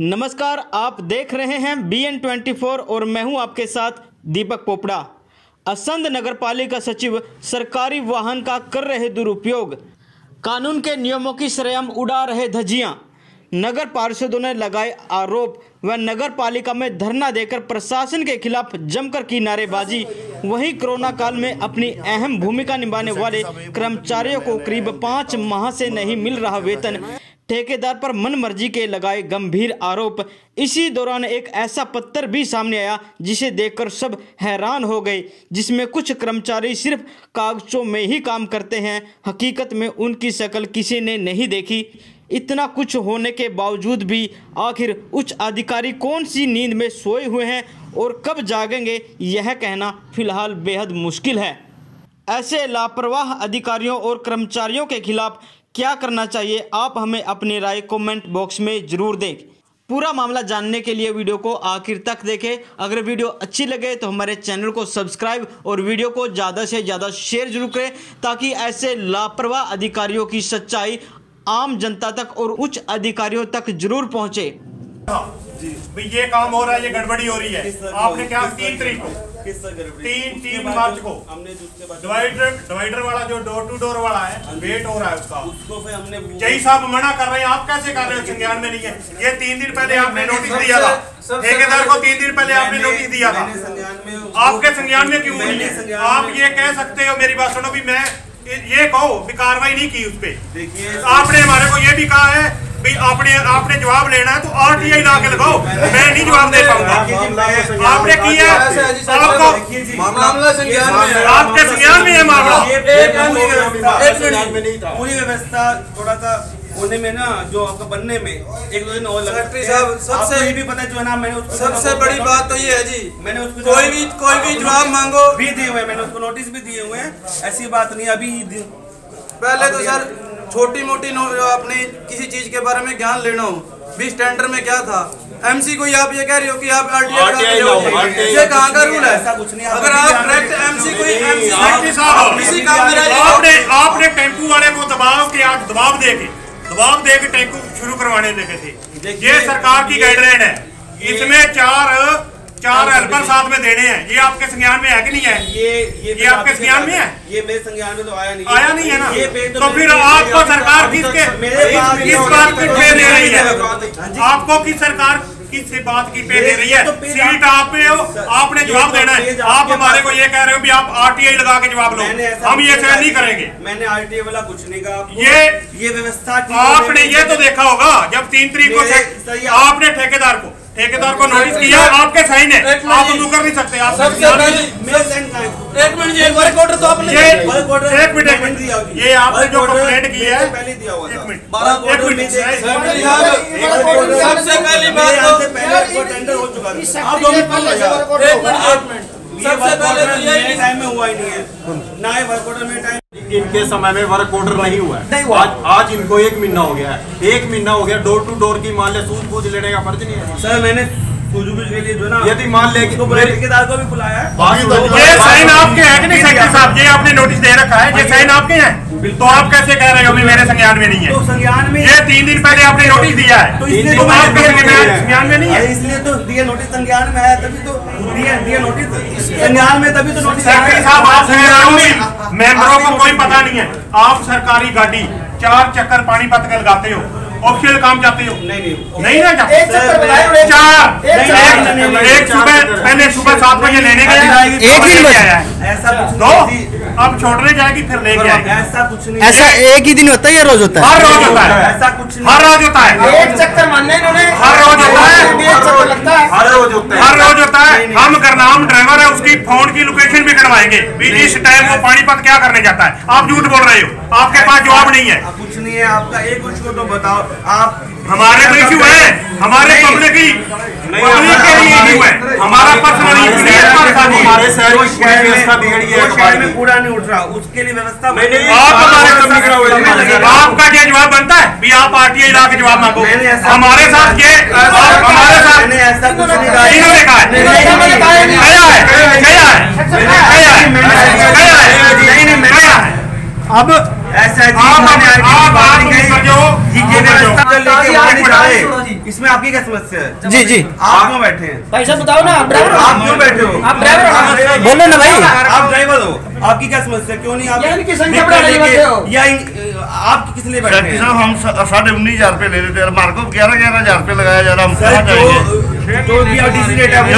नमस्कार, आप देख रहे हैं बी एन ट्वेंटी फोर और मैं हूँ आपके साथ दीपक पोपड़ा। असंध नगर पालिका सचिव सरकारी वाहन का कर रहे दुरुपयोग। कानून के नियमों की सरेआम उड़ा रहे धज्जियाँ। नगर पार्षदों ने लगाए आरोप व नगर पालिका में धरना देकर प्रशासन के खिलाफ जमकर की नारेबाजी। वहीं कोरोना काल में अपनी अहम भूमिका निभाने वाले कर्मचारियों को करीब पाँच माह से नहीं मिल रहा वेतन। ठेकेदार पर मनमर्जी के लगाए गंभीर आरोप। इसी दौरान एक ऐसा पत्थर भी सामने आया, जिसे देखकर सब हैरान हो गए, जिसमें कुछ कर्मचारी सिर्फ़ कागजों में ही काम करते हैं। हकीकत में उनकी शक्ल किसी ने नहीं देखी। इतना कुछ होने के बावजूद भी आखिर उच्च अधिकारी कौन सी नींद में सोए हुए हैं और कब जागेंगे, यह कहना फ़िलहाल बेहद मुश्किल है। ऐसे लापरवाह अधिकारियों और कर्मचारियों के खिलाफ क्या करना चाहिए आप हमें अपनी राय कमेंट बॉक्स में ज़रूर दें। पूरा मामला जानने के लिए वीडियो को आखिर तक देखें। अगर वीडियो अच्छी लगे तो हमारे चैनल को सब्सक्राइब और वीडियो को ज़्यादा से ज़्यादा शेयर ज़रूर करें ताकि ऐसे लापरवाह अधिकारियों की सच्चाई आम जनता तक और उच्च अधिकारियों तक ज़रूर पहुँचे। भाई ये काम हो रहा है ये गड़बड़ी हो रही है। आपने क्या तीन तारीख को तीन तीन मार्च को। हमने डिवाइडर डिवाइडर वाला जो डोर टू डोर वाला है वेट हो रहा है उसका। उसको फिर हमने जय साहब मना कर रहे हैं आप कैसे कर रहे हो? संज्ञान में नहीं है। ये तीन दिन पहले आपने नोटिस दिया था। ठेकेदार को तीन दिन पहले आपने नोटिस दिया था। आपके संज्ञान में क्यों नहीं है? आप ये कह सकते हो मेरी बात सुनो भी मैं ये कहो भी कार्रवाई नहीं की उस पे। देखिए आपने हमारे को ये भी कहा है भी आपने आपने जवाब लेना है तो आरटीआई ला के लगाओ मैं नहीं जवाब दे पाऊँगा आपने किया आपको देखिए जी मामला संज्ञान में है। आपके संज्ञान में है मामला पूरी व्यवस्था एक मिनट में नहीं था। पूरी व्यवस्था थोड़ा सा होने में ना जो आपका बनने में एक दो दिन और लग सेक्रेटरी साहब, सबसे- ये भी पता जो है ना मैंने उसको सबसे बड़ी बात तो ये है जी मैंने उसको कोई भी कोई भी जवाब मांगो भी दिए हुए मैंने उसको नोटिस भी दिए हुए हैं ऐसी बात नहीं अभी पहले तो सर छोटी मोटी नो अपने किसी चीज़ के बारे में ज्ञान लेना हो बीस टेंडर में क्या था? एमसी को आप ये कह रहे हो कि आप आरटीआई ये कहाँ का रूल है? कुछ नहीं अगर आप डायरेक्ट एमसी को एमसी काम आपने आपने टेंपू वाले को दबाव के आप दबाव दे के दबाव दे के टेंपू शुरू करवाने लगे थे। ये सरकार की गाइडलाइन है। इसमें चार चार हेल्पर साथ में देने हैं। ये आपके संज्ञान में है कि नहीं है? ये ये ये आपके संज्ञान में है? ये मेरे संज्ञान में तो आया नहीं। आया नहीं है ना? ये तो मेरे फिर आपको सरकार तो किसके किस बात की पे दे रही है? हाँ। आपको किस सरकार किस बात की पे दे रही है? तो सीट आप- पे हो आपने जवाब तो देना है। आप हमारे को ये कह रहे हो भी आप आरटीआई लगा के जवाब लो। हम ये सहन नहीं करेंगे। मैंने आरटीए वाला कुछ नहीं कहा। ये- ये व्यवस्था आपने ये तो देखा होगा जब तीन तरीक को सही आपने ठेकेदार को ठेकेदार को नोटिस किया आपके साइन है एक मिनट आप जी। कर नहीं सकते आप सबसे पहले एक मिनट ये वर्क ऑर्डर तो आपने ये वर्क ऑर्डर एक मिनट एक दिया मिनट ये आपने जो कंप्लेंट की है पहले दिया हुआ था। एक मिनट। वर्क एक ऑर्डर मिनट। सबसे पहली बात तो टेंडर हो चुका है। आप दो मिनट एक मिनट। सबसे पहले तो यही टाइम में हुआ ही नहीं है। ना ही वर्क ऑर्डर में टाइम इनके समय में वर्क ऑर्डर नहीं हुआ है। नहीं हुआ। आज आज इनको एक महीना हो गया है। एक महीना हो गया डोर टू डोर की मान ले सूझ बूझ लेने का फ़र्ज़ नहीं है। सर मैंने सूझबूझ के लिए जो ना यदि मान ले कि ठेकेदार को भी बुलाया है। ये साइन आपके हैं कि नहीं सेक्रेटरी साहब? ये आपने नोटिस दे रखा है ये साइन आपके हैं? तो आप कैसे कह रहे हो भी मेरे संज्ञान में नहीं तो है संज्ञान में ये तीन दिन पहले आपने नोटिस दिया तो है इसलिए तो तो दिया है। संज्ञान में नहीं है। इसलिए तो दिए नोटिस संज्ञान में आया तभी तो दिया दिया नोटिस संज्ञान में तभी तो नोटिस साहब आप मेंबरों को कोई पता नहीं है। आप सरकारी गाड़ी चार चक्कर पानीपत के लगाते हो। ऑफिशियल काम जाते हो? नहीं नहीं। ना जाते? चार। एक सुबह पहले सुबह सात बजे लेने गया एक दिन है। ऐसा कुछ दो अब छोड़ने जाएगी फिर लेके आएगी। ऐसा कुछ नहीं ऐसा एक ही दिन होता है या रोज होता है? हर रोज होता है। ऐसा कुछ नहीं हर रोज होता है। एक चक्कर मानने इन्होंने। हर रोज होता है। हर रोज होते हैं। हर रोज होता है। हम करनाम ड्राइवर है उसकी फ़ोन की लोकेशन भी करवाएँगे। भी इस टाइम वो पानीपत क्या करने जाता है? आप झूठ बोल रहे हो। आपके पास जवाब नहीं है। कुछ नहीं है। आपका एक कुछ को तो बताओ। आप हमारे को इशू है? हमारे। पब्लिक की पब्लिक के लिए इशू है? हमारा पर्सनल है हमारे ही। शहर की में व्यवस्था बिगड़ी है शहर में कूड़ा नहीं उठ रहा उसके लिए व्यवस्था आप हमारे सब बिगड़ा हुआ है। समय लगेगा। आपका क्या जवाब बनता है? भी आप आरटीआई ला के जवाब मांगो। हमारे साथ ये हमारे साथ है? है? है। है। है। है। अब ऐसा इसमें आपकी क्या समस्या है? जी जी। आप क्यों बैठे हैं? भाई साहब बताओ ना आप ड्राइवर हो? आप क्यों बैठे हो? आप ड्राइवर बोलो ना भाई। आप ड्राइवर हो। आपकी क्या समस्या क्यों नहीं आप इनकी संख्या बढ़ा लेके- या आप किस लिए बैठे हैं? हम साढ़े उन्नीस हज़ार रुपये ले रहे थे हमारे को ग्यारह ग्यारह हज़ार रुपये लगाया जा रहा हम सर जाएँगे जो जो भी है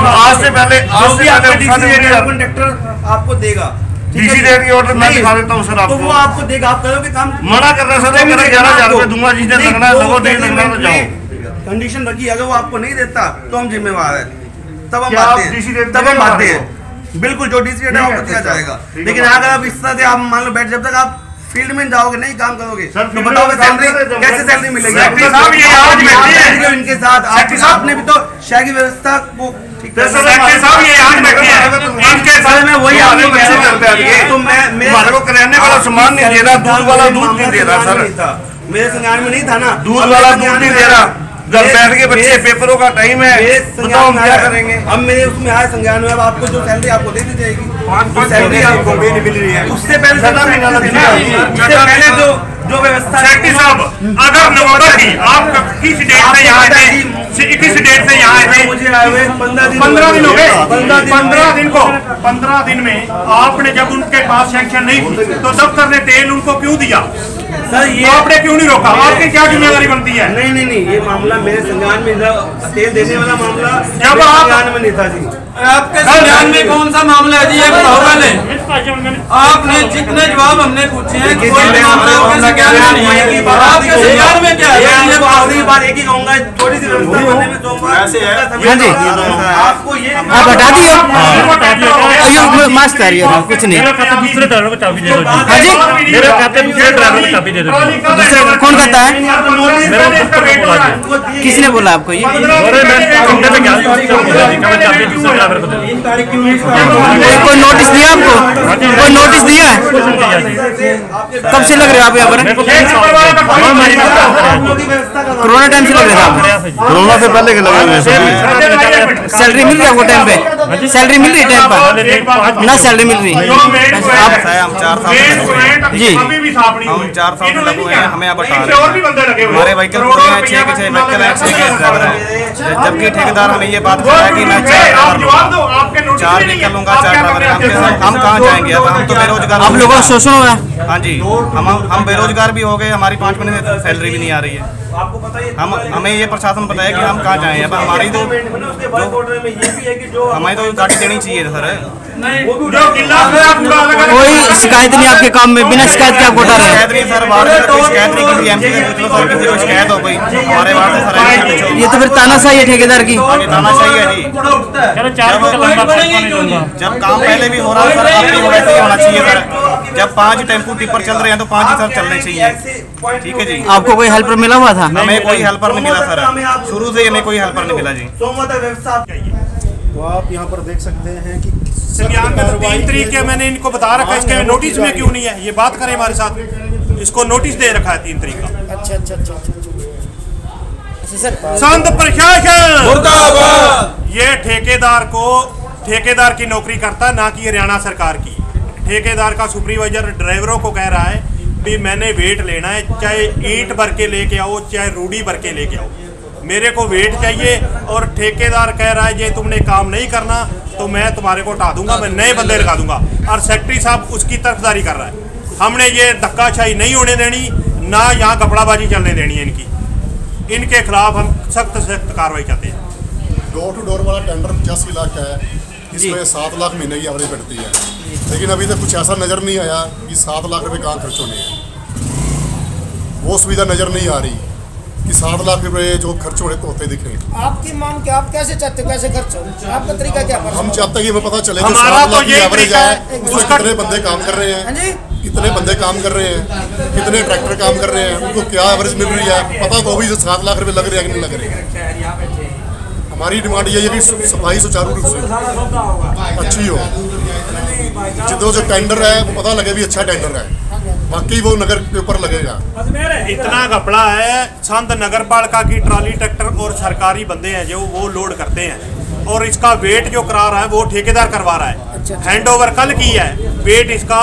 आज से पहले आज से पहले कंडक्टर आपको देगा। डीसी रेट की ऑर्डर मैं दिखा देता हूँ सर तो वो आपको देगा आप करोगे काम? मना कर रहे हैं सर ग्यारह हज़ार आपको- रुपये दूँगा जिसने लगना है लगो नहीं लगना तो जाओ। कंडीशन रखी अगर वो आपको नहीं देता तो हम जिम्मेवार है। तब हम DC हैं तब हम हमारे हैं। बिल्कुल जो डीसी रेट है आपको दिया जाएगा। लेकिन अगर आप इस तरह से आप मान लो बैठ जब तक आप फ़ील्ड में जाओगे नहीं काम करोगे तो बताओगे सैलरी कैसे सैलरी मिलेगी? इनके साथ आपने भी तो शहर व्यवस्था को तो करियाने वाला सामान नहीं दे रहा, दूध वाला दूध नहीं दे रहा, सर। था। मेरे संज्ञान में नहीं था ना दूध वाला दूध नहीं दे रहा। घर बैठ के बच्चे पेपरों का टाइम है बताओ हम क्या करेंगे? अब मेरे उसमें आया संज्ञान में अब आपको जो सैलरी आपको दे दी जाएगी सैलरी आपको मिल रही है। उससे पहले पहले जो जो व्यवस्था साहब अगर नवंबर की आप किस डेट से यहाँ आए थे? किस डेट से यहाँ आए थे? मुझे आए हुए पंद्रह दिन हो गए। पंद्रह दिन को पंद्रह दिन में आपने जब उनके पास सैंक्शन नहीं तो दफ्तर ने तेल उनको क्यों दिया? सर ये आपने क्यों नहीं रोका? आपकी क्या ज़िम्मेदारी बनती है? नहीं नहीं नहीं ये मामला मेरे संज्ञान में इधर तेल देने वाला मामला जब आप- संज्ञान में नहीं था जी। आपके संज्ञान में कौन सा मामला है जी? ये बताओ पहले। आपने जितने जवाब हमने पूछे हैं कोई मामला आपके संज्ञान में नहीं है। आपके संज्ञान में क्या है? ये ये आखिरी बात एक ही कहूँगा थोड़ी सी व्यवस्था करने में सोमवार ऐसे है। हाँ आपको ये आप हटा दियो। अयो मस्त कर रही हो कुछ नहीं। दूसरे ड्राइवर को चाबी दे दो हाँ जी। मेरे कहते हैं दूसरे ड्राइवर को चाबी दे दो दूसरे कौन कहता है? मेरे किसने बोला आपको ये? अरे मैं घंटे में क्या चाबी दूसरे ड्राइवर को दे दो। कोई कोई नोटिस दिया आपको कोई नोटिस दिया है कब से लग रहे हो आप यहाँ पर? हो हैं। कोरोना टाइम से लग रहे थे है। कोरोना से पहले के लगे हुए हैं। सैलरी मिल रही है आपको टाइम पे? सैलरी मिल रही है टाइम पर ना सैलरी मिल रही? जो हम चार साल जी। अभी भी साफ़ नहीं हम चार साल से लगे हुए हैं, हमें। हटा रहे और भी बंदे लगे हुए हमारे व्हीकल हैं रुपया के छह व्हीकल है। छह के ड्राइवर है। जबकि ठेकेदार हमें ये बात है कि मैं चार आप ड्राइवर जवाब दो लूँगा आपके नोटिस चार व्हीकल है। लूँगा चार ड्राइवर हम हैं? हम कहाँ जाएँगे? अब हम तो बेरोजगार आप हो लोगों का शोषण हो रहा है हाँ जी। हम हम बेरोजगार भी हो गए हमारी पाँच महीने से सैलरी भी नहीं आ रही है। आपको पता है हम हमें ये प्रशासन बताया कि हम कहाँ जाए। अब हमारी तो उसके बाद ऑर्डर में ये भी है कि जो हमें तो गाड़ी देनी चाहिए सर। है कोई शिकायत नहीं आपके काम में बिना शिकायत के आप कोटा रहे शिकायत नहीं किसी किसी शिकायत हो गई हमारे बाहर से ये तो फिर तानाशाही है ठेकेदार की। जी दूँगा। जब काम पहले भी हो रहा है सर वैसे ही होना चाहिए सर। जब पाँच टेंपू टिप्पर चल रहे हैं तो पाँच ही सर चलने चाहिए। ठीक है जी। आपको कोई हेल्पर मिला हुआ था? हमें कोई हेल्पर नहीं मिला सर। शुरू से हमें कोई हेल्पर नहीं मिला जी। तो आप यहाँ पर देख सकते हैं कि संज्ञान में तो तीन तरीके मैंने इनको बता रखा है इसके नोटिस में क्यों नहीं है? ये बात करें हमारे साथ। इसको नोटिस दे रखा है तीन तरीका। अच्छा अच्छा अच्छा अच्छा अच्छा। सर संत प्रशासन! ये ठेकेदार को ठेकेदार की नौकरी करता है ना कि हरियाणा सरकार की। ठेकेदार का सुपरवाइजर ड्राइवरों को कह रहा है भी मैंने वेट लेना है, चाहे ईंट भर के लेके आओ, चाहे रूढ़ी भर के लेके आओ। मेरे को वेट चाहिए और ठेकेदार कह रहा है, ये तुमने काम नहीं करना तो मैं तुम्हारे को हटा दूँगा, मैं नए बंदे लगा दूँगा। और सेक्रेटरी साहब उसकी तरफदारी कर रहा है। हमने ये धक्काशाही नहीं होने देनी, ना यहाँ कपड़ाबाजी चलने देनी है इनकी। इनके खिलाफ हम सख्त सख्त कार्रवाई करते हैं। डोर टू डोर वाला टेंडर पचासी लाख का है। इसमें सात लाख महीने की एवरेज बढ़ती है। लेकिन अभी तक कुछ ऐसा नज़र नहीं आया कि सात लाख रुपए कहाँ खर्च होने हैं। वो सुविधा नज़र नहीं आ रही कि सात लाख रुपए जो खर्च होने होते दिखे। आपकी मांग क्या आप कैसे चाहते हो कैसे खर्च हो? आपका तरीका क्या हम चाहते हैं कि हमें पता चले जो सात तो लाख की एवरेज तरीका है उसमें कितने बंदे काम कर रहे हाँ हैं कितने बंदे काम कर रहे हैं कितने ट्रैक्टर काम कर रहे हैं उनको क्या एवरेज मिल रही है पता तो भी सात लाख रुपए लग रहे हैं कि नहीं लग रहे हैं। हमारी डिमांड ये है कि सफ़ाई सुचारू रूप से। अच्छी हो। जितना जो टेंडर है वो पता लगे भी अच्छा टेंडर है। बाकी वो नगर के ऊपर लगेगा। इतना कपड़ा है संत नगर पालिका की ट्राली ट्रैक्टर और सरकारी बंदे हैं जो वो लोड करते हैं। और इसका वेट जो करा रहा है वो ठेकेदार करवा रहा है। हैंड ओवर कल की है। वेट इसका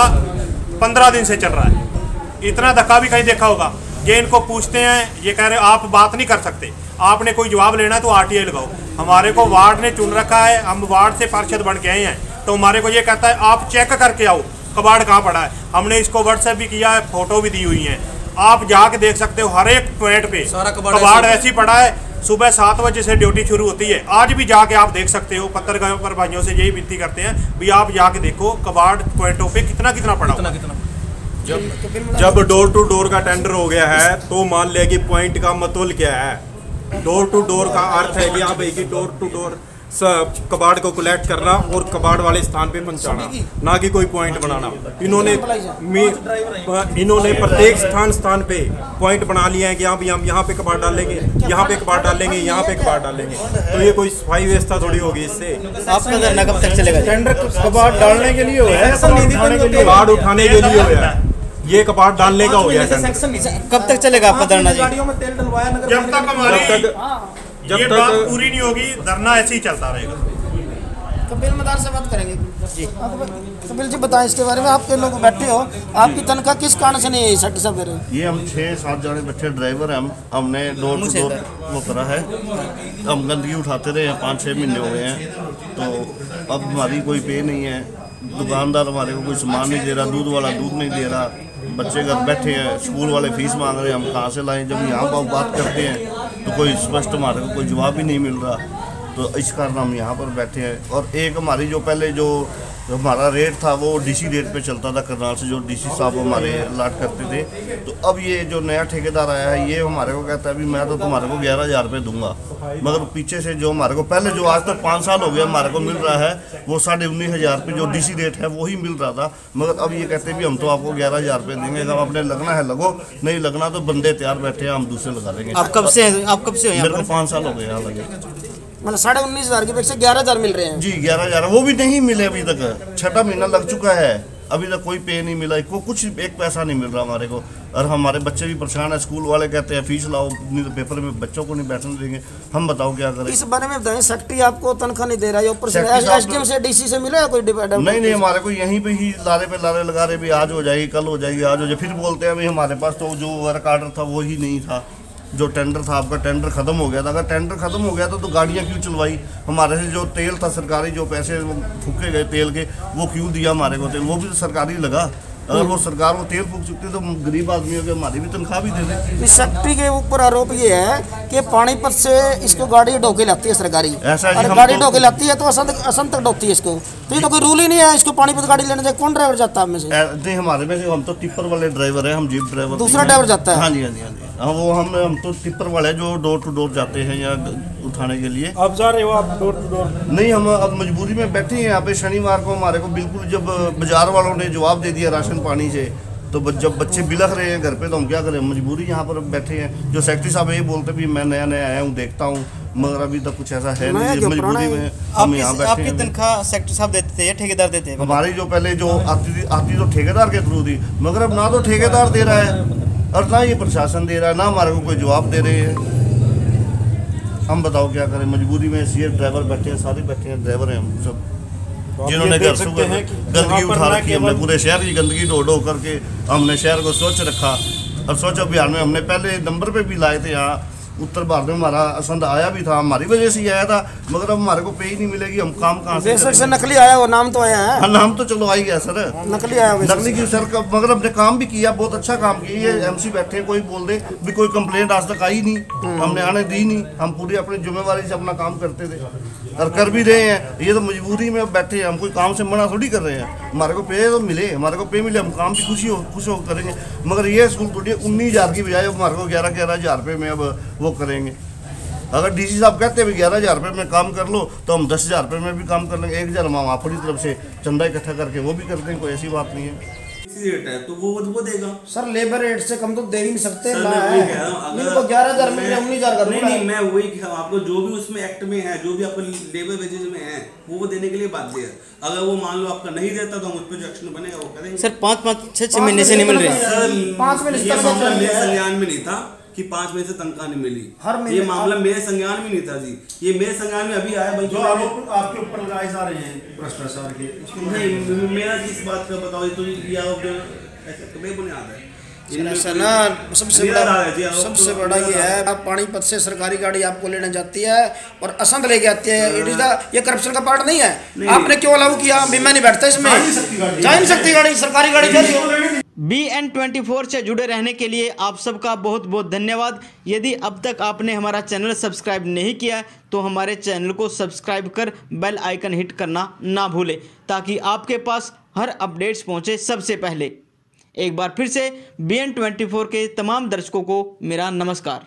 पंद्रह दिन से चल रहा है। इतना धक्का भी कहीं देखा होगा। ये इनको पूछते हैं ये कह रहे आप बात नहीं कर सकते। आपने कोई जवाब लेना है तो आरटीआई लगाओ। हमारे को वार्ड ने चुन रखा है हम वार्ड से पार्षद बन के आए हैं। तो हमारे को ये कहता है आप चेक करके आओ कबाड़ कहाँ पड़ा है। हमने इसको व्हाट्सएप भी किया है फ़ोटो भी दी हुई है। आप जाके देख सकते हो हर एक पॉइंट पे सारा कबाड़ कबाड़ ऐसी पड़ा है। सुबह सात बजे से ड्यूटी शुरू होती है। आज भी जाके आप देख सकते हो पत्रकार भाइयों से यही विनती करते हैं भी आप जाके देखो कबाड़ पॉइंटों पे कितना कितना पड़ा कितना कितना जब जब डोर टू डोर का टेंडर हो गया है तो मान लिया कि पॉइंट का मतुल क्या है? डोर टू डोर का अर्थ है कि आप एक ही डोर टू डोर सब कबाड़ को कलेक्ट करना और कबाड़ वाले स्थान पे पहुंचाना। ना कि कोई पॉइंट बनाना। इन्होंने इन्होंने प्रत्येक स्थान स्थान पे पॉइंट बना लिया है कि आप यहाँ यहाँ पे कबाड़ डालेंगे यहाँ पे कबाड़ डालेंगे यहाँ पे कबाड़ डालेंगे। तो ये कोई सफ़ाई व्यवस्था थोड़ी होगी इससे। आपका धरना कब तक चलेगा। टेंडर कबाड़ डालने के लिए कबाड़ उठाने के लिए हुआ है। ये कबाड़ डालने का हो गया कब तक चलेगा आपका धरना जी? जब तक हमारी जब तक जब ये तक पूरी नहीं होगी धरना ऐसे ही चलता रहेगा। कपिल मदार से बात करेंगे। जी। कपिल जी बताएँ इसके बारे में आपके लोग बैठे हो आपकी तनख्वाह किस कारण से नहीं है सेक्टर रहे ये हम छः सात जने बच्चे ड्राइवर हैं हम हमने डोर टू डोर वो करा है। हम गंदगी उठाते रहे हैं पाँच छः महीने हो गए हैं। तो अब हमारी कोई पे नहीं है। दुकानदार हमारे को कोई सामान नहीं दे रहा दूध वाला दूध नहीं दे रहा। बच्चे घर बैठे हैं, स्कूल वाले फ़ीस मांग रहे हैं, हम कहाँ से लाएँ? जब यहाँ पर बात करते हैं तो कोई स्पष्ट हमारे को कोई जवाब ही नहीं मिल रहा। तो इस कारण हम यहाँ पर बैठे हैं। और एक हमारी जो पहले जो जो हमारा रेट था वो डीसी रेट पे चलता था करनाल से जो डीसी साहब हमारे अलाट करते थे। तो अब ये जो नया ठेकेदार आया है ये हमारे को कहता है भी मैं तो तुम्हारे को ग्यारह हज़ार रुपये दूँगा। मगर पीछे से जो हमारे को पहले जो आज तक पाँच साल हो गया हमारे को मिल रहा है वो साढ़े उन्नीस हज़ार रुपये जो डीसी रेट है वही मिल रहा था। मगर अब ये कहते हैं भी हम तो आपको ग्यारह हज़ार रुपये देंगे अगर आपने लगना है लगो नहीं लगना तो बंदे तैयार बैठे हैं हम दूसरे लगा देंगे। आप कब से आप कब से मेरे को पाँच साल हो गए यहाँ लगे मतलब साढ़े उन्नीस हज़ार की अपेक्षा ग्यारह हज़ार मिल रहे हैं। जी ग्यारह हज़ार। वो भी नहीं मिले अभी तक। छठा महीना लग चुका है। अभी तक कोई पे नहीं मिला। को कुछ एक पैसा नहीं मिल रहा हमारे को। और हमारे बच्चे भी परेशान है। स्कूल वाले कहते हैं फ़ीस लाओ नहीं तो पेपर में बच्चों को नहीं बैठने देंगे। हम बताओ क्या करें? इस बारे में बताएँ सेक्रेटरी आपको तनख्वाह नहीं दे रहा है। ऊपर से एसडीएम से डीसी से मिला है कोई डिपार्टमेंट नहीं नहीं हमारे को यहीं पे ही लारे पे लारे लगा रहे भी आज हो जाएगी कल हो जाएगी आज हो जाए फिर बोलते हैं भाई हमारे पास तो जो वर्क आर्डर था वो ही नहीं था। जो टेंडर था, आपका टेंडर खत्म हो गया था। अगर टेंडर खत्म हो गया था तो गाड़ियाँ क्यों चलवाई? हमारे से जो तेल था सरकारी, जो पैसे फूके गए तेल के, वो क्यों दिया हमारे को तेल? वो भी तो सरकारी लगा। अगर वो सरकार को तेल फूक चुकती तो गरीब आदमियों के हमारी भी तनख्वाह भी दे दे। इस सेक्रेटरी के ऊपर आरोप ये है कि पानीपत से इसको गाड़ी ढोके लाती है सरकारी। और गाड़ी तो- ढोके लाती है तो असंत असंत तक ढोती है इसको। तो ये तो कोई रूल ही नहीं है इसको पानीपत गाड़ी लेने जाए कौन ड्राइवर जाता है आप में से? नहीं हमारे में से हम तो टिप्पर वाले ड्राइवर है हम जीप ड्राइवर दूसरा ड्राइवर जाता है? हाँ जी हाँ जी हाँ जी। हाँ वो हम हम तो टिप्पर वाले जो डोर टू डोर जाते हैं या उठाने के लिए। आप जा रहे हो आप डोर टू डोर नहीं हम अब मजबूरी में बैठे हैं यहाँ पे। शनिवार को हमारे को बिल्कुल जब बाज़ार वालों ने जवाब दे दिया राशन पानी से तो जब बच्चे बिलख रहे हैं घर पे तो हम क्या करें? मजबूरी यहाँ पर बैठे हैं। जो सेक्रेटरी साहब ये बोलते भी मैं नया नया आया हूँ देखता हूँ मगर अभी तक कुछ ऐसा है नहीं। मजबूरी में हम यहाँ बैठे आपकी तनख्वाह सेक्टर साहब देते थे या ठेकेदार देते थे हमारी जो पहले जो आती थी आती तो ठेकेदार के थ्रू थी मगर अब ना तो ठेकेदार दे रहा है और ना ये प्रशासन दे रहा है ना हमारे को कोई जवाब दे रहे हैं। हम बताओ क्या करें? मजबूरी में सी ड्राइवर बैठे हैं सारे बैठे हैं ड्राइवर हैं हम सब। जिन्होंने घर से गंदगी उठा रखी हमने पूरे शहर की गंदगी ढो ढो करके हमने शहर को स्वच्छ रखा। और स्वच्छ अभियान में हमने पहले नंबर पे भी लाए थे यहाँ उत्तर भारत में हमारा असंद आया भी था हमारी वजह से ही आया था मगर अब हमारे को पे ही नहीं मिलेगी हम काम कहाँ से बेशक से नकली आया वो नाम तो आया है। हाँ नाम तो चलो आई गया सर। नकली आया नकली की सर? का मगर हमने काम भी किया बहुत अच्छा काम किया ये एमसी बैठे कोई बोल दे भी कोई कंप्लेंट आज तक आई नहीं हमने आने दी नहीं हम पूरी अपनी जिम्मेवारी से अपना काम करते थे और कर भी रहे हैं ये तो मजबूरी में बैठे हैं हम कोई काम से मना थोड़ी कर रहे हैं हमारे को पे तो मिले हमारे को पे मिले हम काम भी खुशी हो खुश हो करेंगे मगर ये स्कूल थोड़ी उन्नीस हज़ार की बजाय हमारे को ग्यारह ग्यारह हज़ार रुपये में अब वो करेंगे। अगर डीसी साहब कहते हैं ग्यारह हज़ार रुपये में काम कर लो तो हम दस हज़ार रुपये में भी काम कर लेंगे। एक हज़ार हम अपनी तरफ़ से चंदा इकट्ठा करके वो भी कर देंगे कोई ऐसी बात नहीं है। रेट है तो वो वो देगा। सर लेबर रेट से कम तो दे ही नहीं सकते सर, ला मैं है। वही कह रहा हूँ, अगर- ग्यारह हज़ार मिल उन्नीस हज़ार का नहीं नहीं मैं वही कह आपको जो भी उसमें एक्ट में है जो भी आपको लेबर वेजेज में है वो वो देने के लिए बाध्य है। अगर वो मान लो आपका नहीं देता तो हम उस पर जो एक्शन बनेगा वो करेंगे। सर पाँच पाँच छः छः महीने से नहीं मिल रही। सर पाँच महीने है। संज्ञान में नहीं था। कि पाँच महीने से तनख्वाह नहीं मिली। हर ये मामला मेरे संज्ञान में नहीं था जी। ये मेरे संज्ञान में अभी आया बल्कि जो आरोप आपके ऊपर लगाए जा रहे हैं भ्रष्टाचार के नहीं मे- मेरा किस बात का बताओ ये तो ये आरोप ऐसे तो है। सर, ना सबसे बड़ा सबसे बड़ा ये है आप पानीपत से सरकारी गाड़ी आपको लेने जाती है और असंत लेके आती है। इट इज़ द ये करप्शन का पार्ट नहीं है। आपने क्यों अलाउ किया? मैं नहीं बैठता इसमें। जा नहीं सकती गाड़ी। सरकारी गाड़ी जा बी एन ट्वेंटी फोर से जुड़े रहने के लिए आप सबका बहुत बहुत धन्यवाद। यदि अब तक आपने हमारा चैनल सब्सक्राइब नहीं किया तो हमारे चैनल को सब्सक्राइब कर बेल आइकन हिट करना ना भूलें, ताकि आपके पास हर अपडेट्स पहुँचे सबसे पहले। एक बार फिर से बी एन ट्वेंटी फोर के तमाम दर्शकों को मेरा नमस्कार।